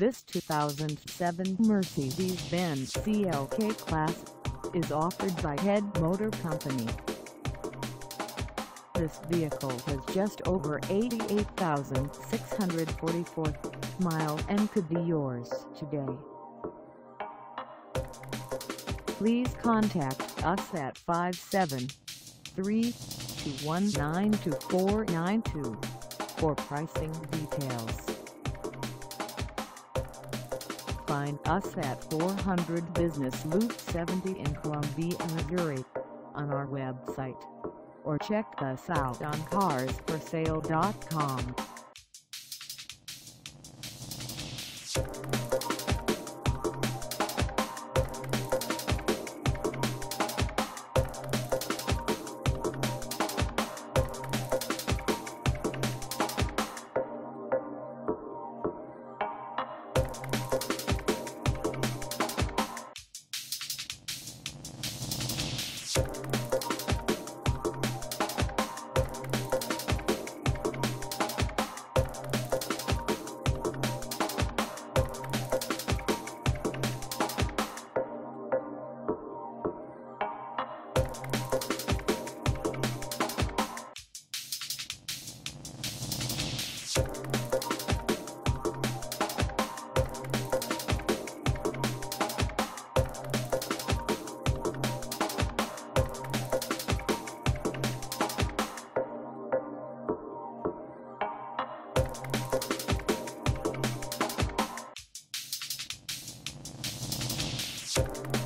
This 2007 Mercedes-Benz CLK Class is offered by Head Motor Company. This vehicle has just over 88,644 miles and could be yours today. Please contact us at 573-219-2492 for pricing details. Find us at 400 Business Loop 70 in Columbia, Missouri on our website or check us out on carsforsale.com. Thank